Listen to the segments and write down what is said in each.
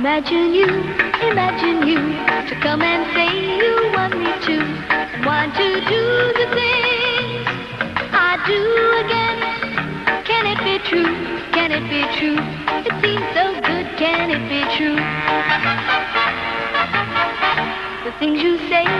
Imagine you, imagine you to come and say you want me to, and want to do the things I do again. Can it be true? Can it be true? It seems so good. Can it be true? The things you say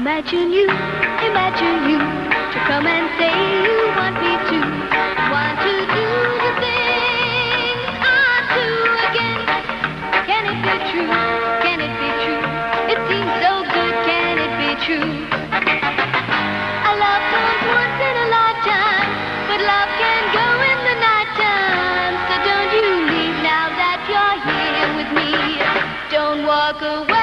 Imagine you, imagine you, to come and say you want me to, want to do the thing I do again. Can it be true? Can it be true? It seems so good. Can it be true? A love comes once in a lifetime, but love can go in the nighttime. So don't you leave now that you're here with me. Don't walk away.